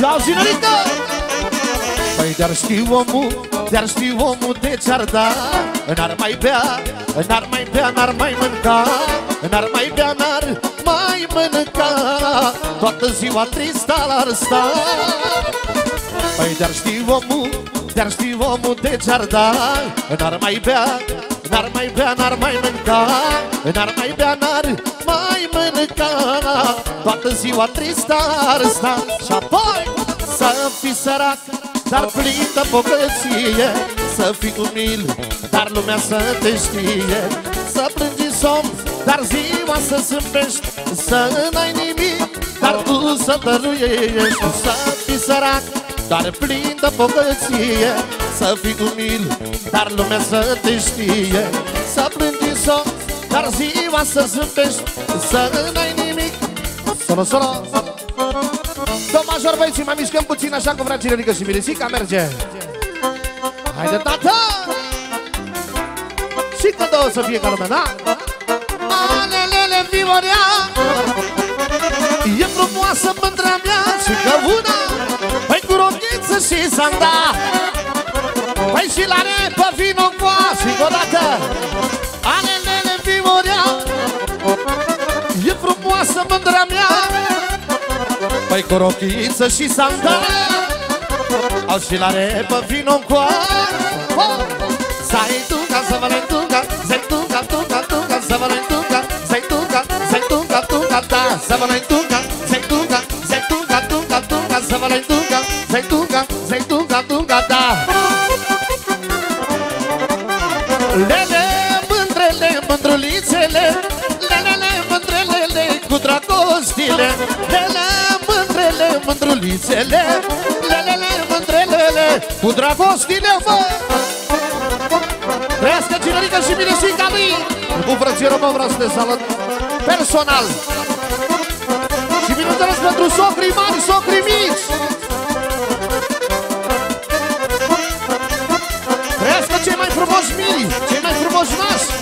Ia zinărică! Păi dar știu omul, dar știu omul de ce-ar da. N-ar mai bea, n-ar mai bea, n-ar mai mânca. N-ar mai bea, n-ar mai mânca. Toată ziua tristă ar sta. Păi dar știu omul, dar știu omul de ce-ar da. N-ar mai bea, n-ar mai bea, n-ar mai mânca N-ar mai bea, n-ar mai mânca. Toată ziua tristă ar sta Și apoi să fii sărac dar plin de bogăție. Să fii umil, dar lumea să te știe. Să plângi somn, dar ziua să zâmbești. Să n-ai nimic, dar tu să dăruiești Să fii sărac, dar plin de bogăție Să fii umil, dar lumea să te știe. Să plângi somn, dar ziua să zâmbești Să n-ai nimic. Solo, solo, solo Do major băieții, mai mișcăm puțin așa cu fragile rică și mirisica merge. Haide tată! Și că două să fie ca lumea, da? Alelele viorea! E frumoasă mândrea mea și că una Păi cu rochiță și sanda Păi și la repă vino cu și o dată. Alelele viorea E frumoasă mândrea mea. Păi cu rochiță și sandal Au și la repă vino cu Sai tunga, să vă le tunga Sai tunga, tunga, tunga, să vă le tunga Sai tunga, sai tunga, tunga, da. Să vă le tunga, sai tunga, sai tunga, tunga, tunga Să vă le tunga, sai tunga, sai tunga, tunga, da mândrulițele Lelele, mândrelele, cu dragostile, mă Trăiască cinerică și miresica lui Cu frățierul mă vreau să te salut personal. Și bineînțeles pentru socrii mari, socrii mici. Trăiască cei mai frumoși miri, cei mai frumoși nași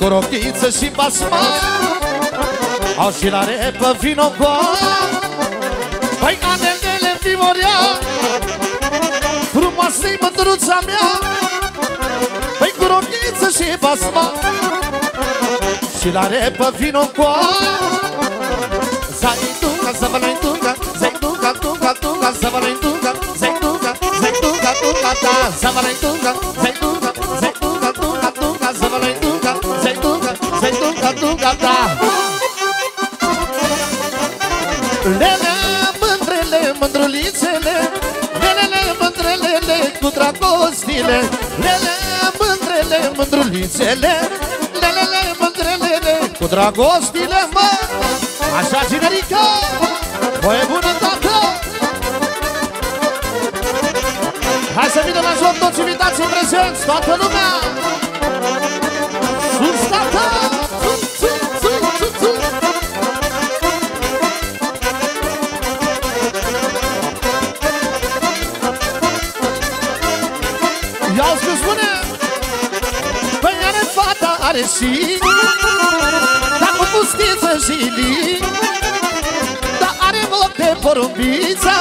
Păi cu rochiță și basma Au și la repă vino cu Păi hanelele viorea Frumoasă-i mândruța mea. Păi cu rochiță și basma Și la repă vino cu Zai tunga, să vă la tunga Zai tunga, tunga, tunga, să vă la tunga Zai tunga, zai tunga, tunga, da Să vă la tunga, zai tunga, zai mândrulițele Lelele, mândrelele, cu dragostile, mă Așa, generică, voie bună, tată Hai să vină la joc toți invitații prezenți, toată lumea și Dar cu pustiță și lin Dar are loc de porumbița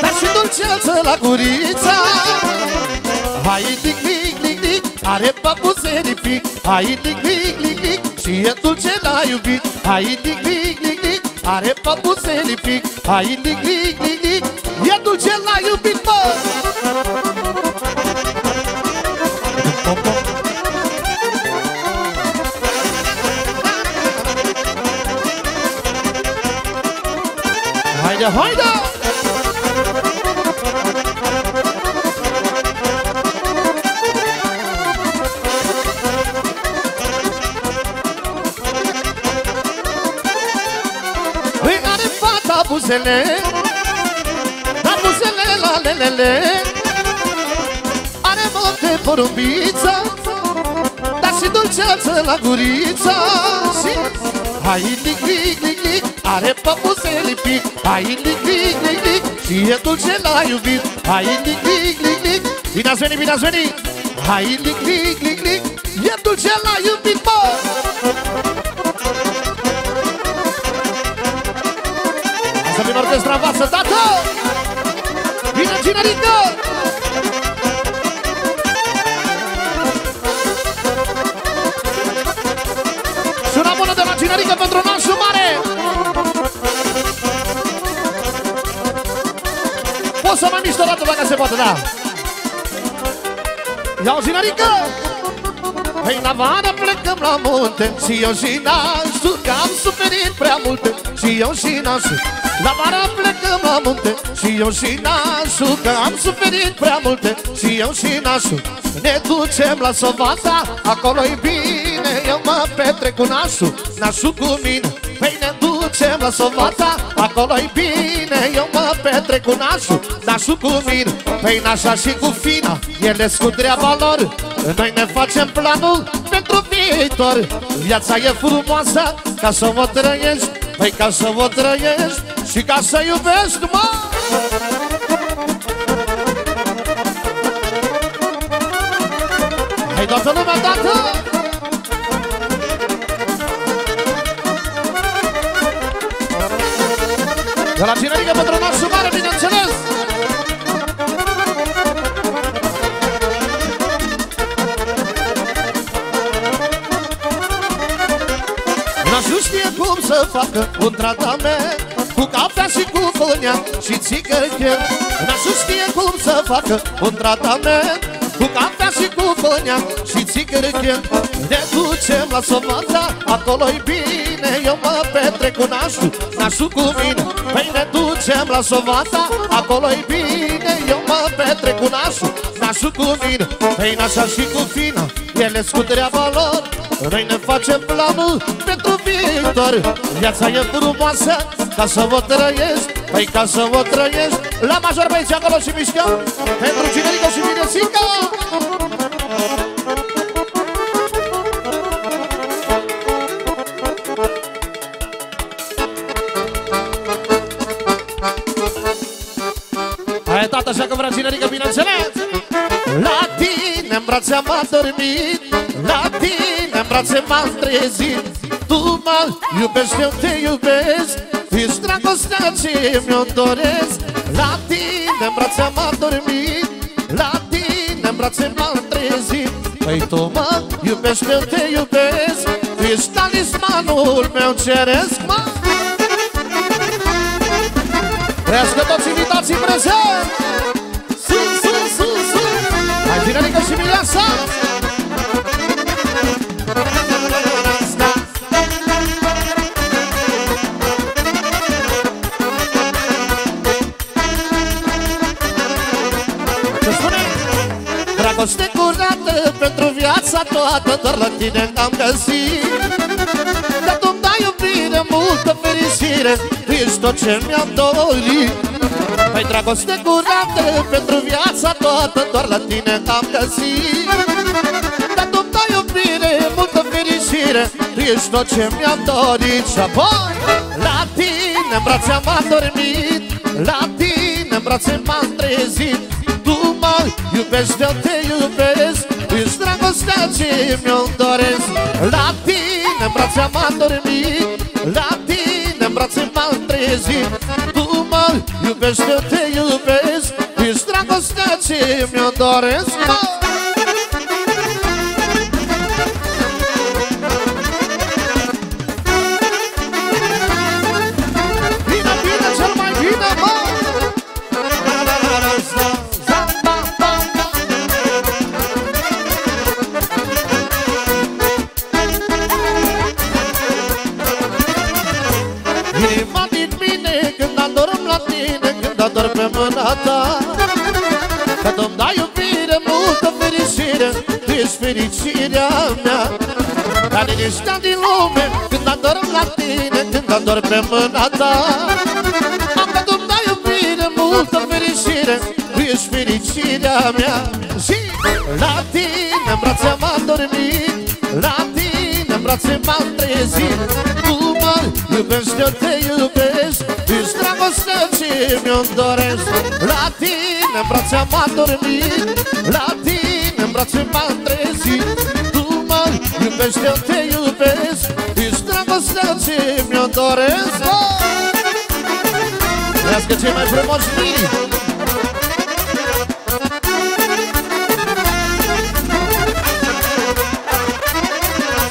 Dar și dulceață la gurița Hai lic, lic, lic, lic Are papuze pic Hai lic, lic, lic, lic Și e dulce la iubit Hai lic, lic, lic, lic Are papuze pic Hai lic, lic, lic, lic E dulce la iubit, mă Haide, haide! Îi are fata buzele Dar buzele la lelele Are moc de porumbiță Dar și dulceață la gurița Și Hai lic, lic, lic, lic Are păpuțele pic Hai lic, lic, lic, lic. Și e dulce la iubit Hai lic, lic, lic, lic. Bine ați venit, bine ați venit. Hai lic, lic, lic, lic. E dulce la iubit, bă! Să vin orchestra voastră, tată! Vine cinerică! Suna cinerică pentru nașul mare! Poți să mai miști o dată dacă se poate, da. Iau cinerică Păi la vară plecăm la munte Și eu și nașul Că am suferit prea multe Și eu și nașul La vară plecăm la munte Și eu și nașul Că am suferit prea multe Și eu și nașul Ne ducem la Sovata Acolo-i bine Eu mă petrec cu nașul Nașul cu mine. Păi ne ducem la Sovata Acolo-i bine Eu mă petrec cu nașul Nașul cu mine. Păi nașa și cu fina. Ele cu treaba lor. Noi ne facem planul pentru viitor. Viața e frumoasă ca să o trăiești. Păi ca să o trăiești și ca să iubești, mă! Hai toată lumea, dată! De la Cinerică pentru nașul mare, bineînțeles! Nu știe cum să facă un tratament Cu cafea și cu coniac și țigări Nu știe cum să facă un tratament Cu cafea și cu coniac și țigări Ne ducem la Somatra, acolo-i bine Eu mă petrec cu nașul, nașul cu mine. Păi ne ducem la Somatra, acolo-i bine Eu mă petrec cu nașul, nașul cu mine. Păi nașa și cu fina, ele cu treaba lor noi ne facem planul pentru viitor Viața e frumoasă ca să vă trăiești Păi ca să vă trăiești La major băieți acolo și mișcăm Pentru cinerică și minesică Hai tata, așa că vrea cinerică, bineînțeles La tine în brațe am adormit La tine în brațe m-am trezit Tu mă iubești, eu te iubesc Ești dragostea ce mi-o doresc. La tine în brațe am adormit La tine în brațe m-am trezit. Păi tu mă iubești, eu te iubesc Ești talismanul meu ceresc, mă. Trească toți invitații prezent Sus, sus, sus, sus Hai, Vinerică și Mileasa Ce toată Doar la tine am găsit. Dar tu-mi dai iubire, multă fericire Tu ești tot ce mi-am dorit. Păi dragoste curată pentru viața toată Doar la tine am găsit. Dar tu-mi dai iubire, multă fericire Tu ești tot ce mi-am dorit. Și apoi la tine în brațe am adormit La tine în brațe m-am trezit. Tu mă iubești, eu te iubesc Tu ești dragostea ce mi-o doresc La tine în brațe am adormit La tine în brațe m-am trezit Tu mă iubești, eu te iubesc Tu ești dragostea ce mi-o doresc mă. Ca liniștea din lume Când adorm la tine Când adorm pe mâna ta. Am că tu-mi dai iubire, multă fericire Tu ești fericirea mea. Și la tine în brațe m-am dormit La tine în brațe m-am trezit. Tu Iubește, te iubesc Ești dragostea ce mi-o doresc. La tine în brațe am adormit La tine în brațe m-am trezit. Tu mă iubește, te iubesc Ești dragostea ce mi-o doresc Trească cei mai frumoși mii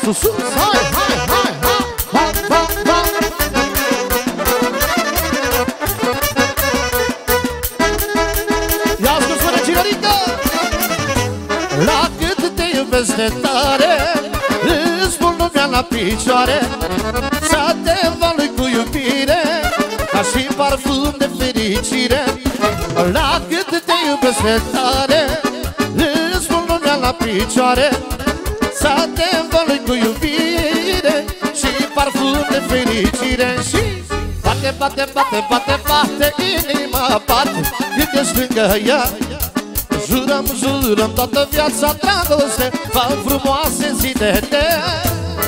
Sus, sus, hai, hai, hai, hai, hai, hai, hai Ia ascult spune cinerică La cât te iubesc de tare Îți pun lumea la picioare Să te învălui cu iubire Ca și parfum de fericire. La cât te iubesc de tare Îți pun lumea la picioare Să te învălui cu iubire Și parfum de fericire. Și Bate, bate, bate, bate, bate Inima bate Când ești lângă ea. Jurăm, jurăm toată viața dragoste Fac frumoase zilele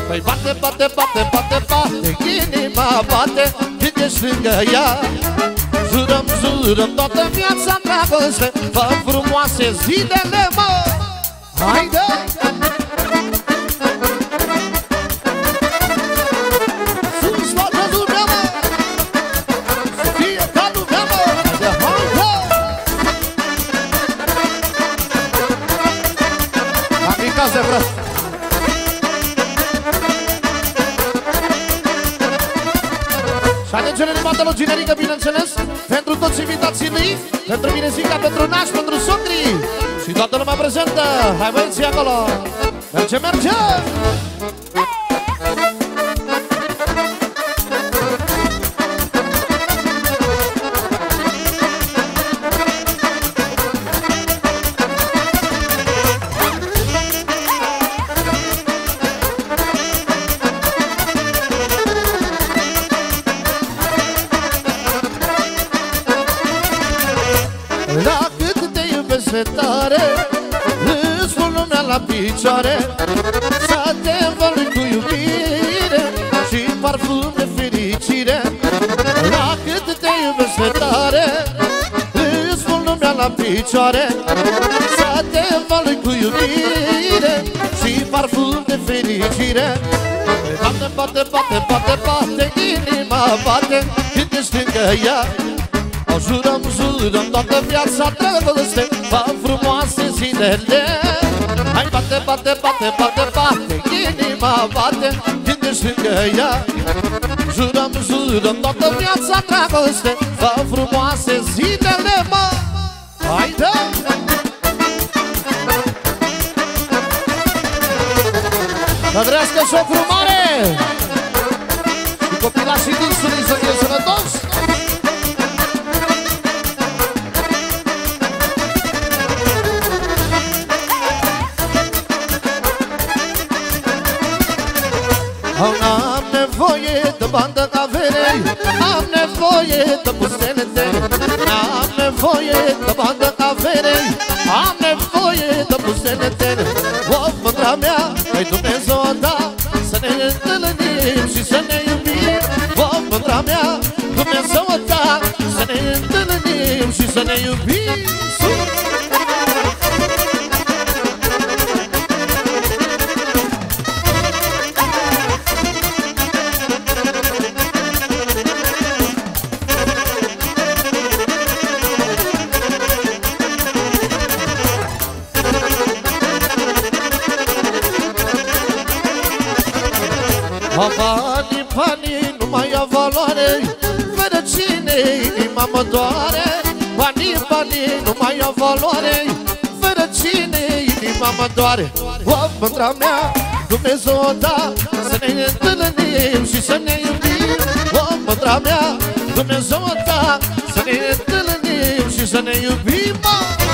Păi bate, bate, bate, bate, bate Inima bate Când ești lângă ea Jurăm, jurăm toată viața dragoste Fac frumoase zilele, mă Haide! Sus, alegere animată lui generică, bineînțeles Pentru toți invitații lui Pentru Minezica, pentru Naș, pentru Sondri Și toată lumea prezentă. Hai băieții acolo. Merge, merge! Iubesc de tare Îți pun lumea la picioare Să te învălui cu iubire Și parfum de fericire. La cât te iubesc de tare Îți pun lumea la picioare Să te învălui cu iubire Și parfum de fericire. Bate, bate, bate, bate, bate Inima bate Când ești lângă ea o jurăm, jurăm toată viața dragoste Fac frumoase zilele. Hai bate, bate, bate, bate, bate Inima bate când ești lângă ea. Jurăm, jurăm toată viața dragoste Fac frumoase zilele, mă. Haide! Să trăiască socru mare Și copilașii dânsului să fie sănătos nevoie de bandă avere Am nevoie de buzele tale Am nevoie de bandă avere Am nevoie de buzele mă doare O, mândra mea, Dumnezeu da Să ne întâlnim și să ne iubim O, mândra mea, Dumnezeu da Să ne întâlnim și să ne iubim mă.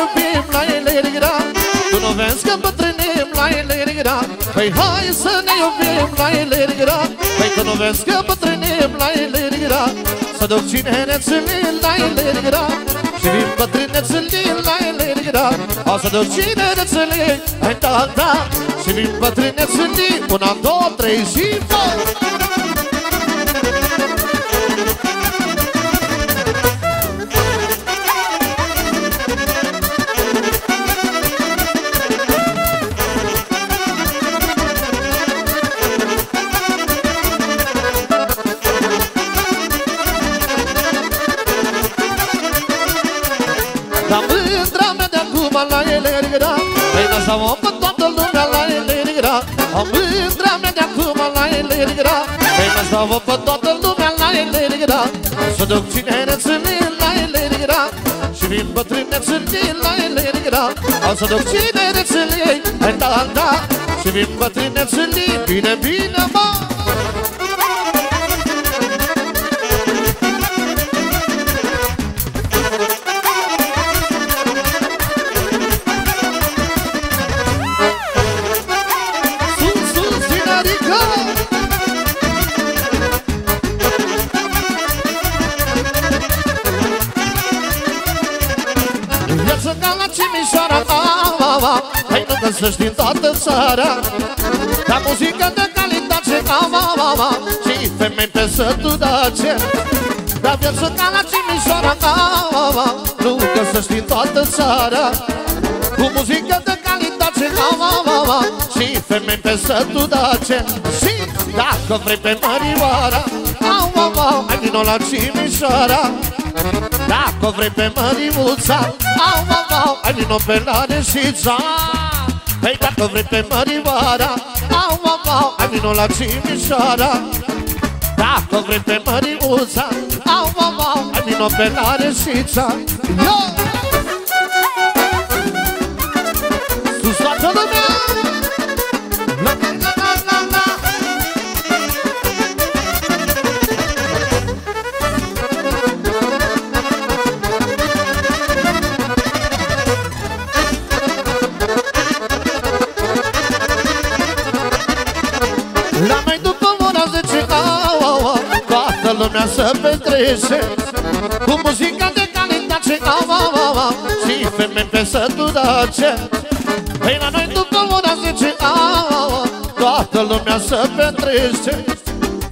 Iubim la ele gra Tu nu vezi că bătrânim la ele gra Păi hai să ne iubim la ele gra Păi tu nu vezi că bătrânim la ele gra Să duc cinerețele la ele gra Și vin bătrânețele la ele gra O să duc cinerețele, hai da, da. Și vin bătrânețele, una, două, trei și voi Păi n-așa pe toată lumea la ele era. Am mândra mea de acum la ele era. Păi n-așa pe toată lumea la ele era. Să duc cinerețele la ele era. Și vin bătrânețele la ele era. O să duc cinerețele, hai da, da. Și vin bătrânețele, bine, bine, mă Hai nu găsești din toată țara. Ca muzică de calitate, au, au, au, au Și femei pe sătul dace Dar viață ca la Cimișoara, au, au, au Nu găsești din toată țara. Cu muzică de calitate, au, au, au, au Și femei pe sătul dace Și dacă vrei pe Mărioara Au, au, au, hai vino la Cimișoara dacă vrei pe măriuța Au, au, au, ai vino pe la Reșița Păi dacă vrei pe mărioara Au, au, au, ai vino la Cimișoara Dacă vrei pe măriuța Au, au, au, ai vino pe la Reșița Yo! Sus toată lumea! Să petrece Cu muzica de calitate au, au, au, au, Și femei pe săturace Păi la noi după ora 10 au, au, au, Toată lumea să petrece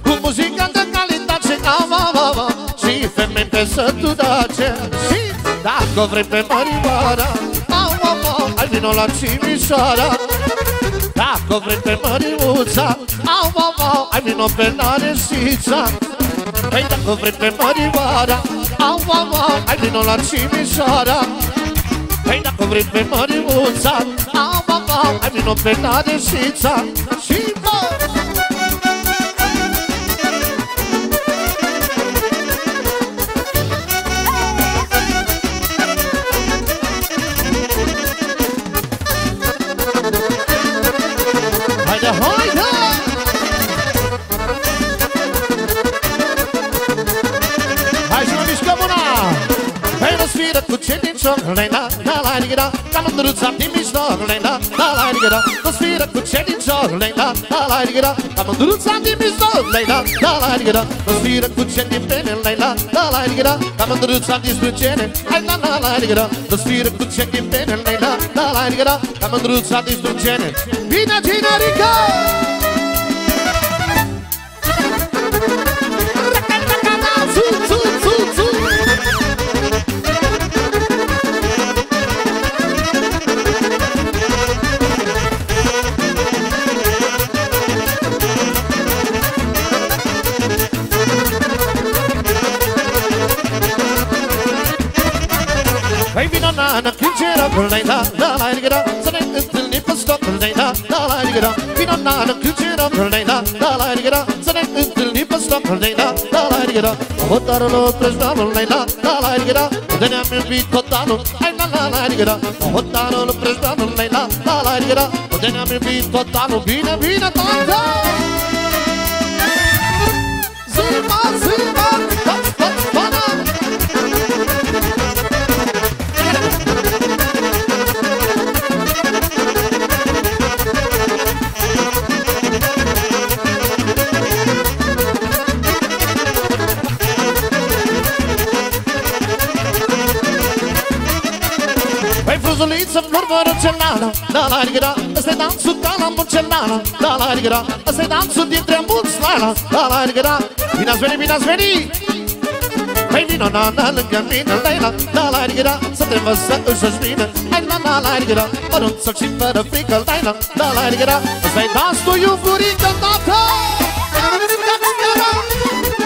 Cu muzica de calitate au, au, au, au, Și femei pe săturace Și dacă vrei pe Mărioara Au, au, au, hai vino la Cimișoara dacă vrei pe măriuța Au, au, au, ai vino pe Nareșița Păi dacă vrei pe mărioara. Au, au, au, ai vino la Cimișoara Păi dacă vrei pe măriuța Au, au, au, ai vino pe Nareșița Și mă! Cu ce din șoc Lena, la la ligera Ca mândruța din mijloc Lena, la la ligera Răsfiră cu ce din șoc Lena, la la ligera Ca mândruța din mijloc Lena, la la ligera Răsfiră cu ce din pene Lena, la la ligera Ca mândruța din sprâncene Hai la la la ligera Răsfiră Hai vino nana, cângera, la la la la la Să ne întâlnim pe stoc, la la la la la Vino nana, cângera, la la la la la Să ne întâlnim pe stoc, la la la la la Hotarul prăjdanul, la la la la la De ne-am iubit totalul, hai la la la la frunzuliță, flori mărăcelana La la rigira, ăsta-i dansul ca la mucelana La la rigira, ăsta-i dansul dintre mulți La la, la la rigira Bine ați venit, bine ați venit! Păi vino, na, na, lângă mine, la la, la la rigira Să te învăț să își bine Hai, la, la, la rigira Mărunță și fără frică, la la, la la rigira Ăsta-i dansul iuburică, tata Bine,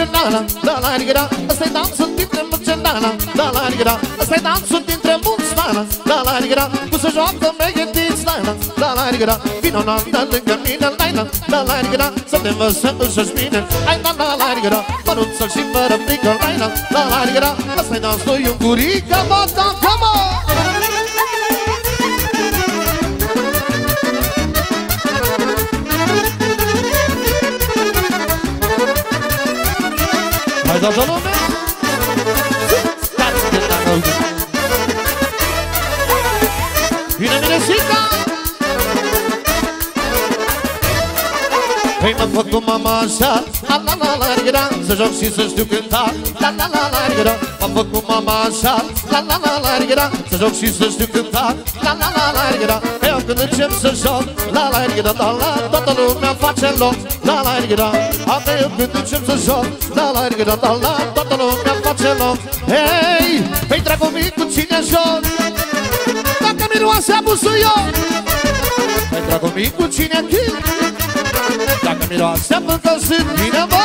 mărmără cenana La la rigira, ăsta-i dansul dintre mărcenana La la rigira, ăsta-i dansul dintre mulți nana La la rigira, cu să joacă meghetinți nana La la rigira, vino na, na, lângă mine Naina, la la rigira, să te învăț să își bine Hai na, la la rigira, măruță și fără frică Naina, la la rigira, ăsta-i dansul iungurică Bata, come on! Hai toată lumea! Stați de la noi! Vine Mireșica! Păi mă fac cu mama așa La la la la rigira Să joc și să știu cânta La la la la rigira Mă fac cu mama așa La la la la rigira Să joc și să știu cânta La la la la rigira Eu când încep să joc La la rigira La la Toată lumea face loc La la rigira Apoi eu când încep să joc. La la rigira La la Toată lumea face loc. Hei Păi dragul mic cu cine joc? Dacă miroase abusuion Păi dragul mic cu cine chip dacă miroase mâncă sunt bine, bă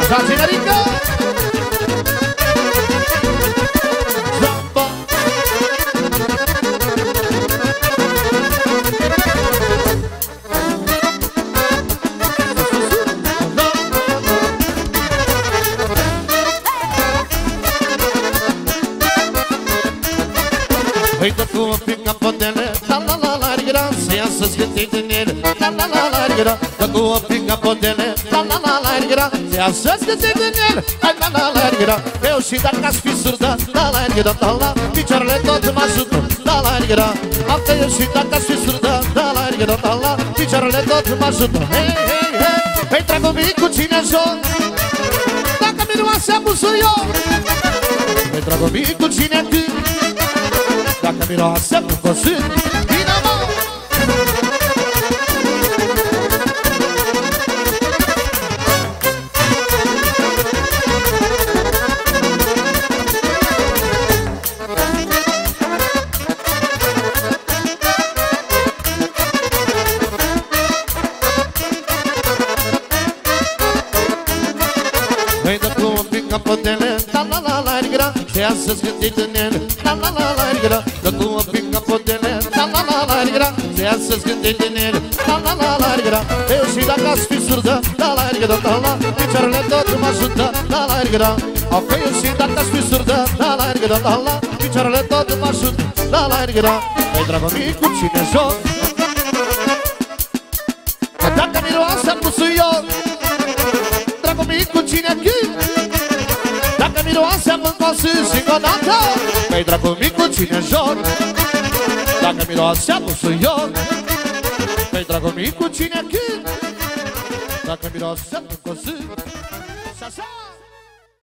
Așa, generică Zamba La la la la rigra Dă cu un pic capotele La la la la rigra Să iasă scântit în ele La la la la rigra Eu și dacă aș fi surdă La la rigra La la Picioarele tot mă ajută La la rigra Apte eu și dacă aș fi surdă La la rigra La la Picioarele tot mă ajută Hei, hei, hei Păi dragul mic cu cine joc Dacă miroase abusuion Păi dragul mic cu cine cânt dacă capotele La la la la rigra Te ia să scântit în ele La la la la rigra Dă cu un pic capotele La la la la rigra Te ia să scântit în ele La la la la rigra Eu și dacă aș fi surdă La la rigra La la. Picioarele tot mă ajută La la rigra Apoi eu și dacă aș fi surdă La la rigra La la. Picioarele tot mă ajută La la rigra Păi dragul mic cu cine joc? Că Dacă miroase pusuion Dragul mic cu cine chip Dacă miroase mâncoasă și încă o dată Păi dragul mic cu cine joc. Dacă miroase pusuion Păi dragul mic cu cine chip Dacă miroase mâncoasă Și așa